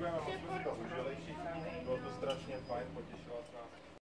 Děkujeme že to užili. Bylo to strašně fajn, potěšilo nás.